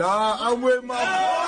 Nah, I'm with my.